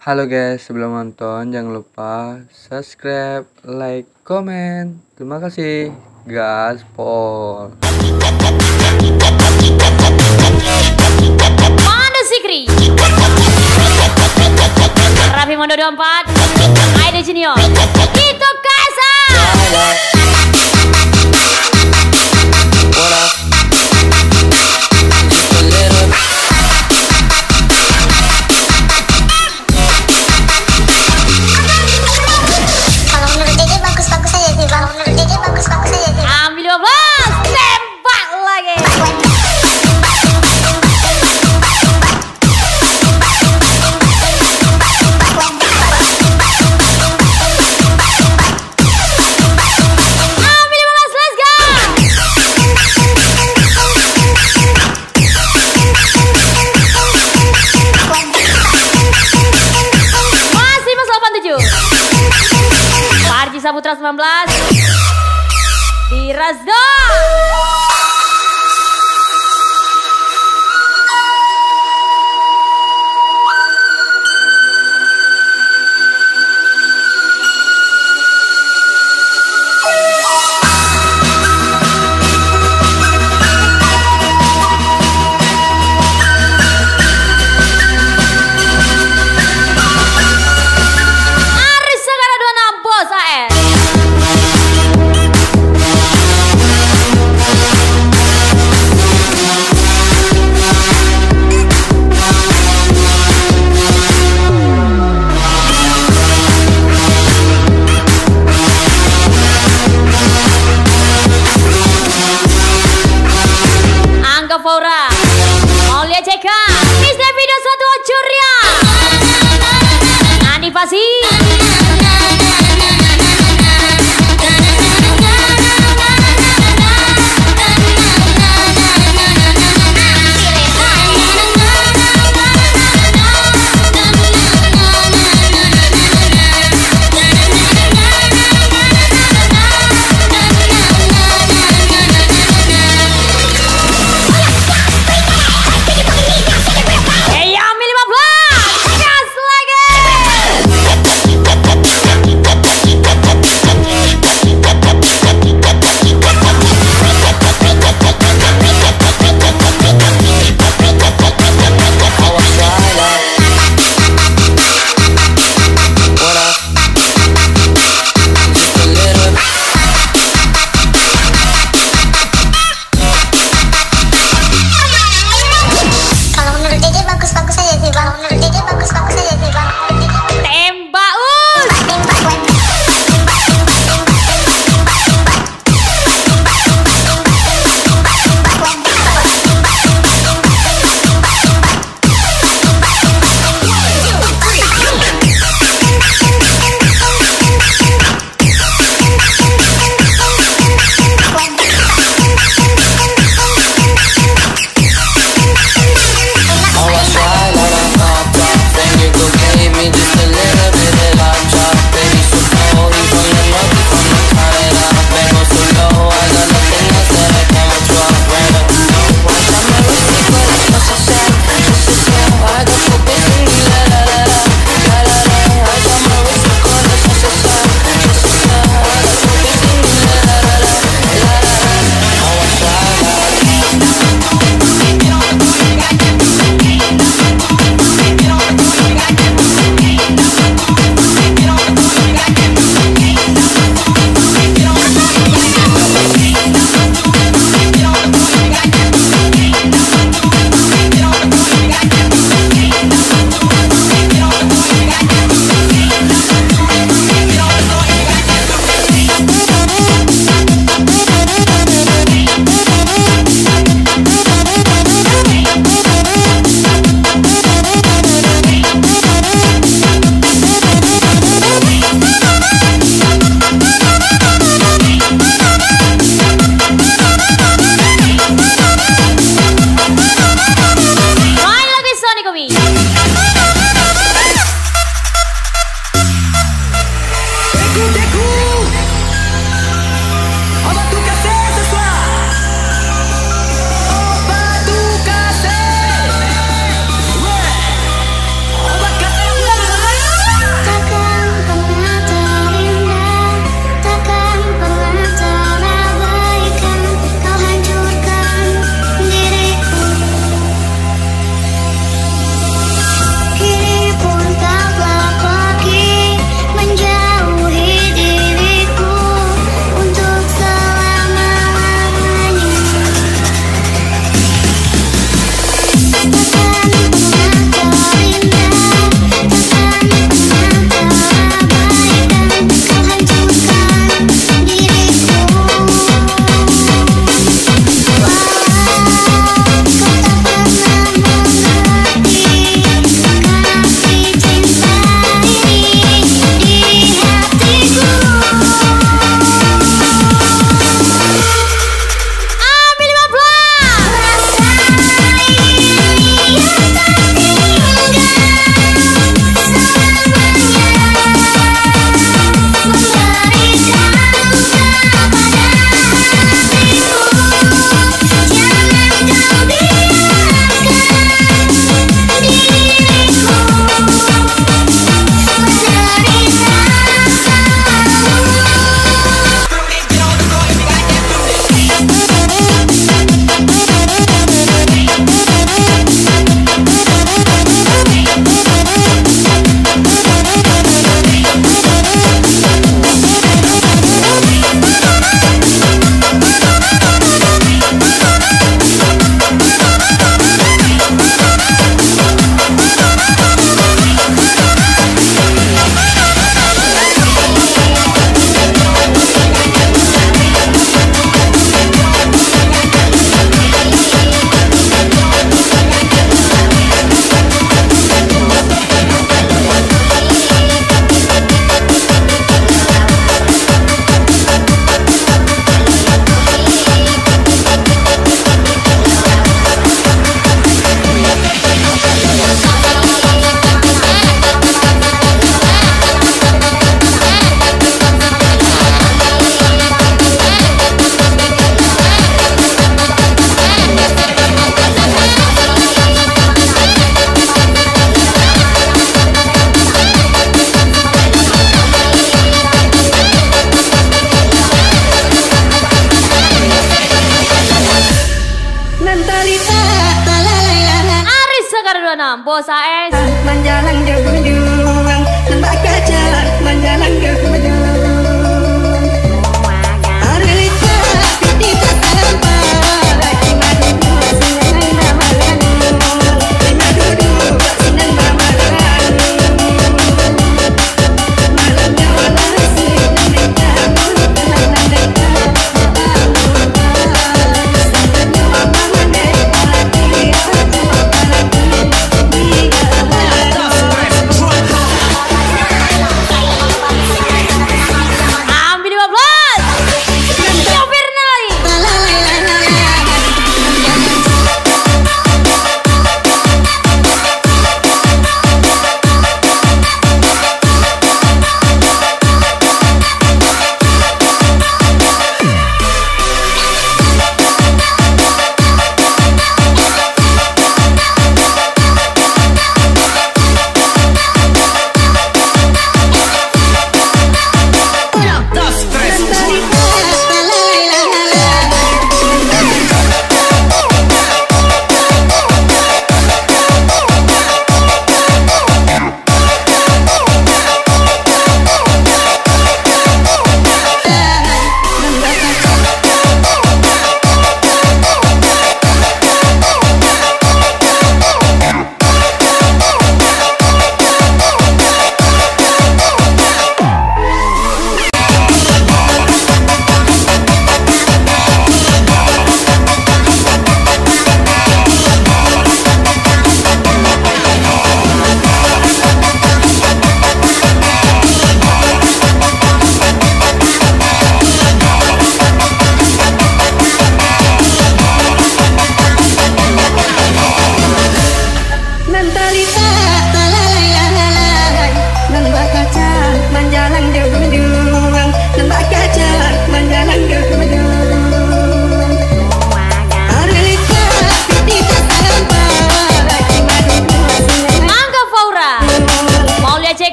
Halo guys, sebelum nonton jangan lupa subscribe, like, komen. Terima kasih. Gaspol. Mondo Sikri Raffi Mondo 24 Aida Junior Itu Kasa 2019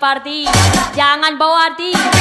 party Jangan bawa arti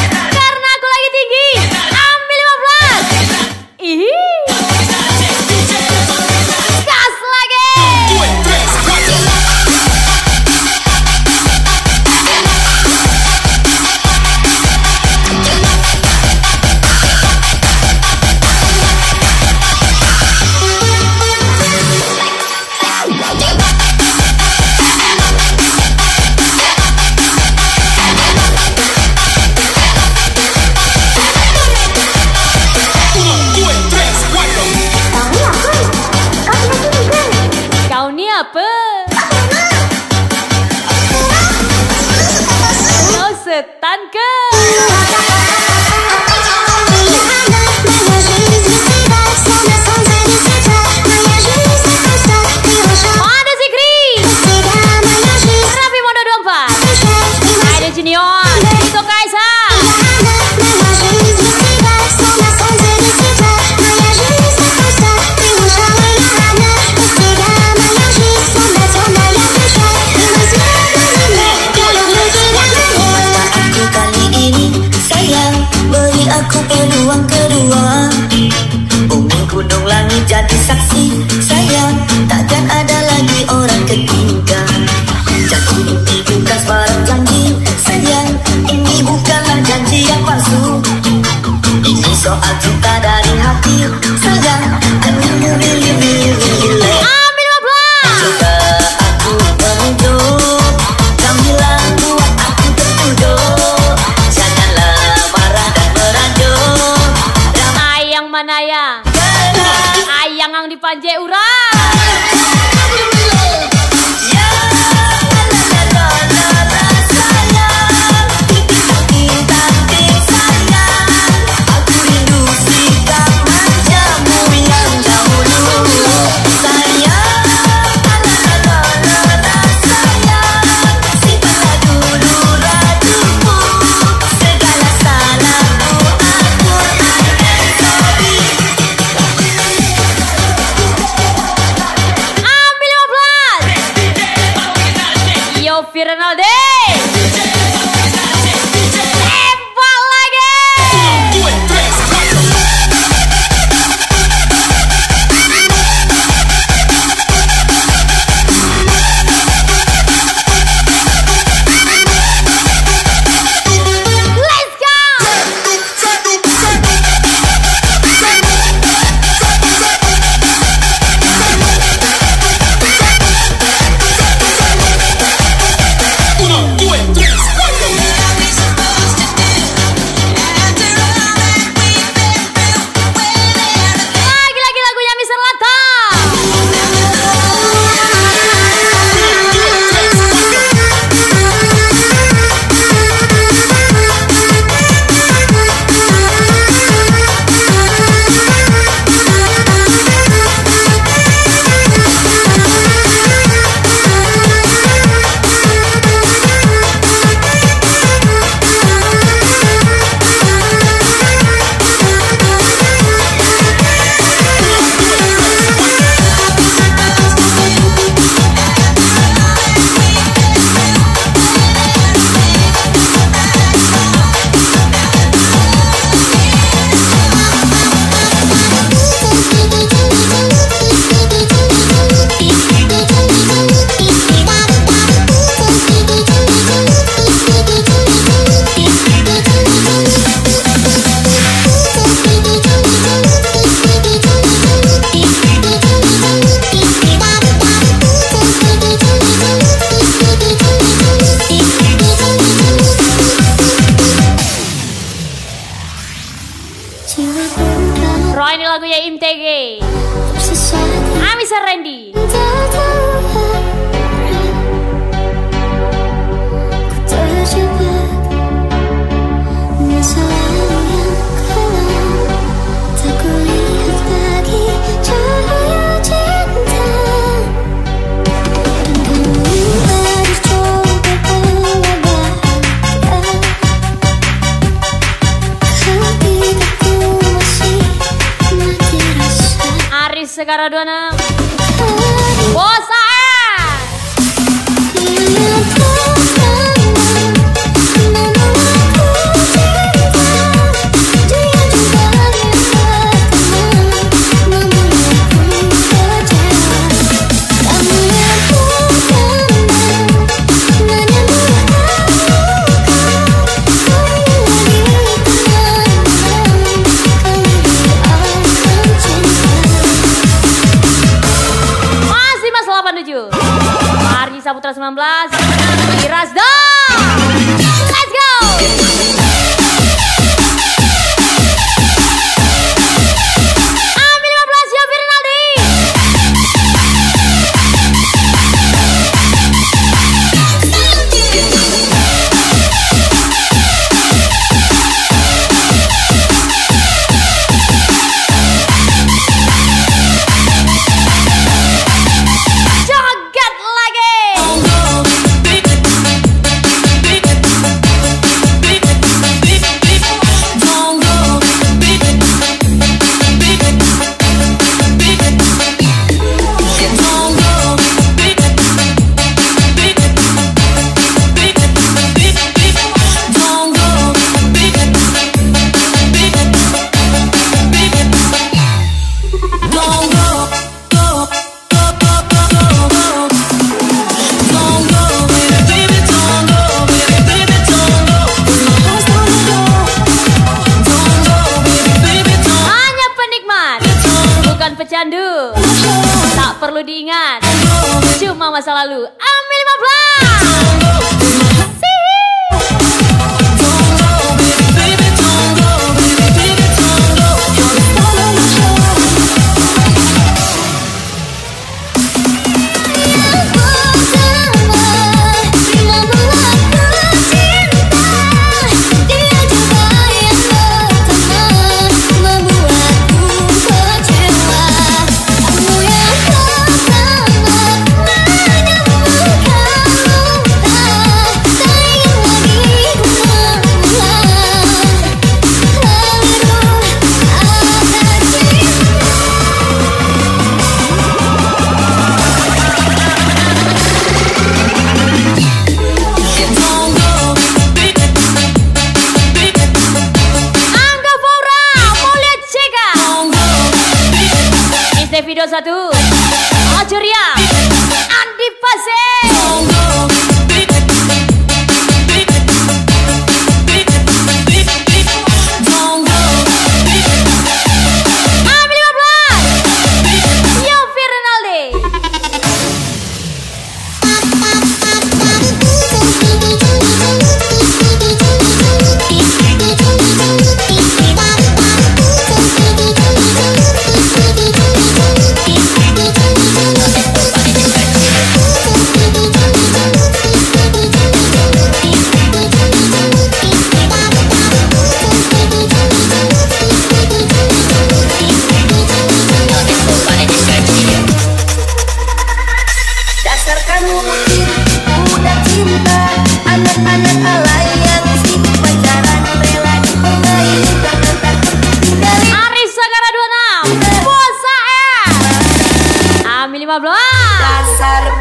Ambil 15. Dasar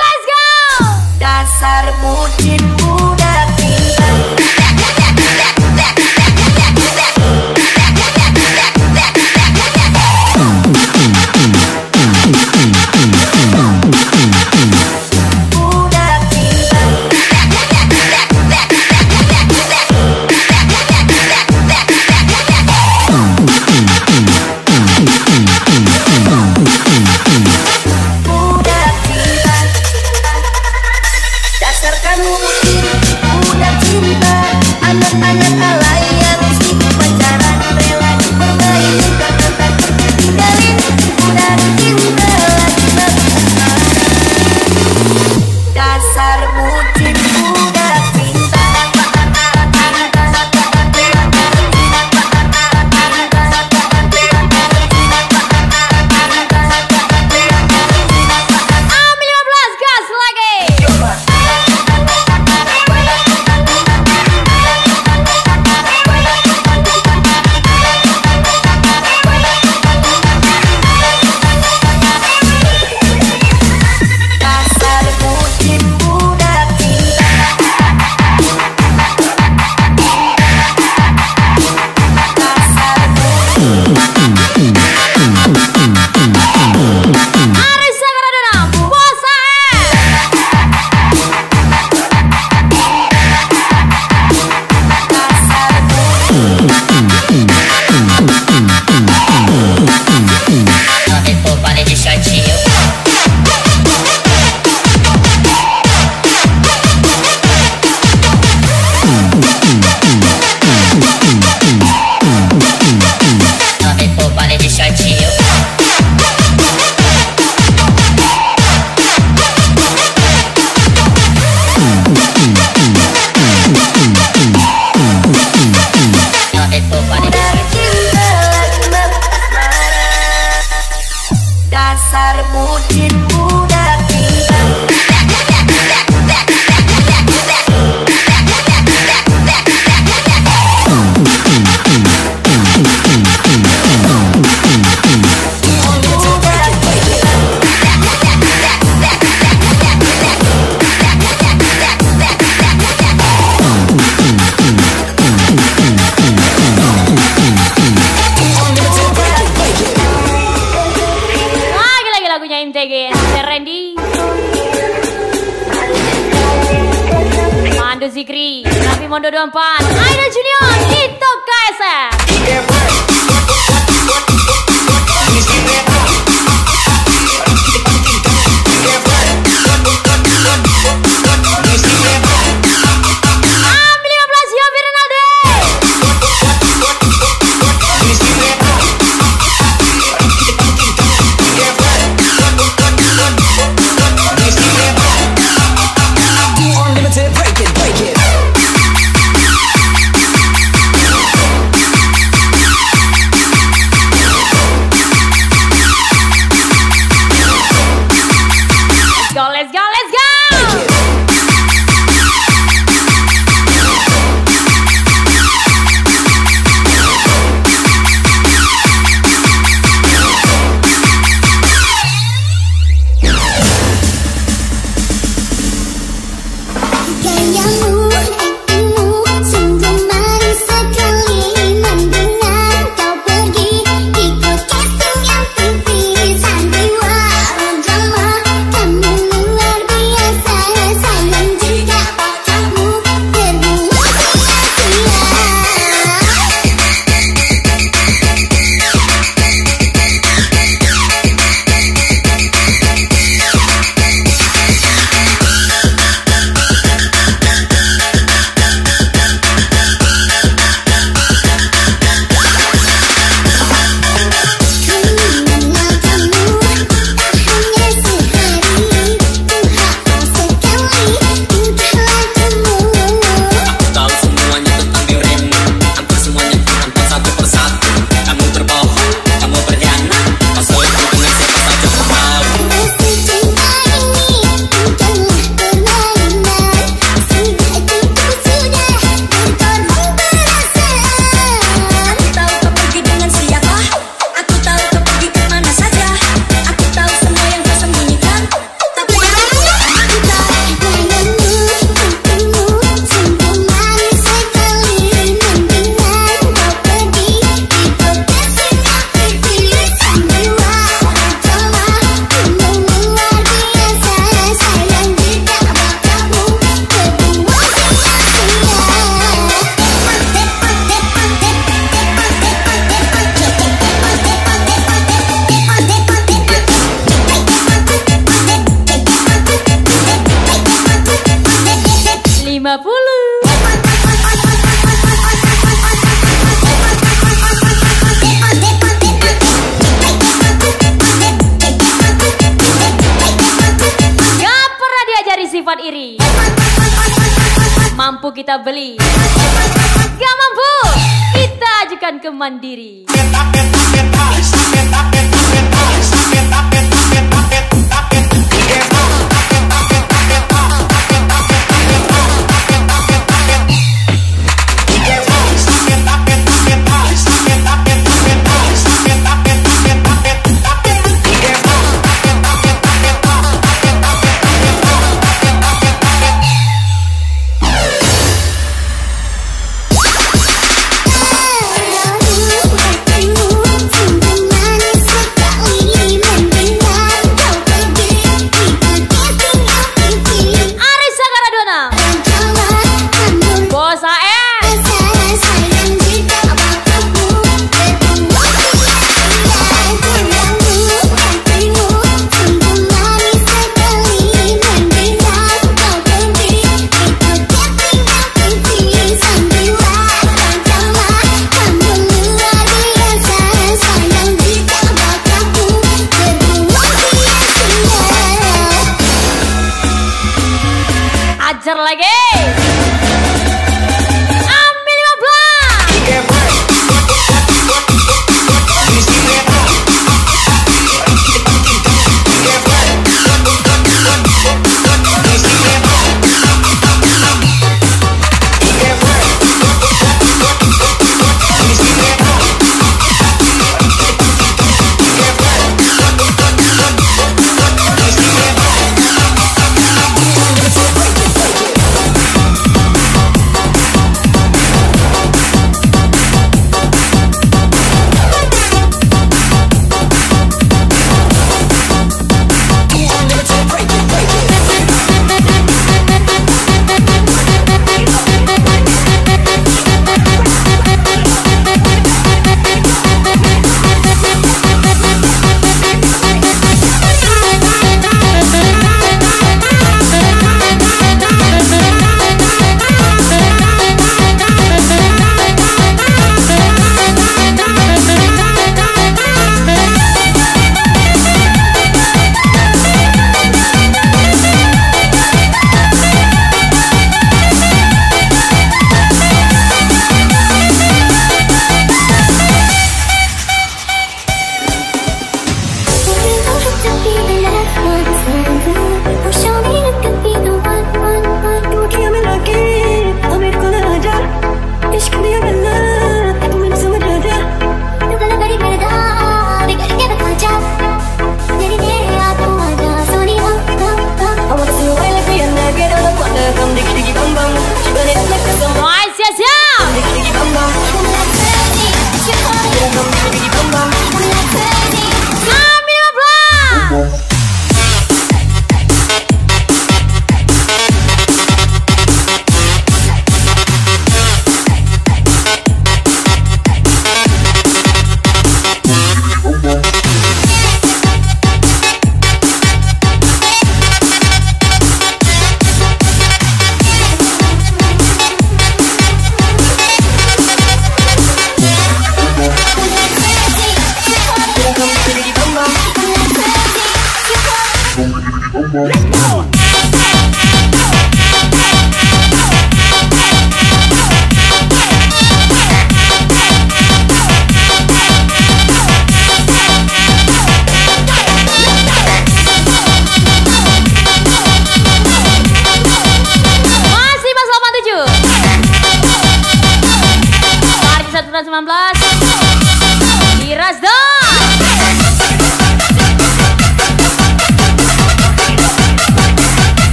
Let's go! Dasar mucin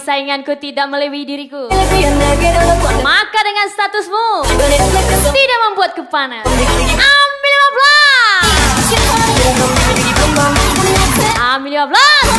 sainganku tidak melebihi diriku. Maka dengan statusmu tidak membuat kepanas. Ambil 15. Ambil 15.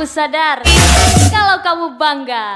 Aku sadar kalau kamu bangga.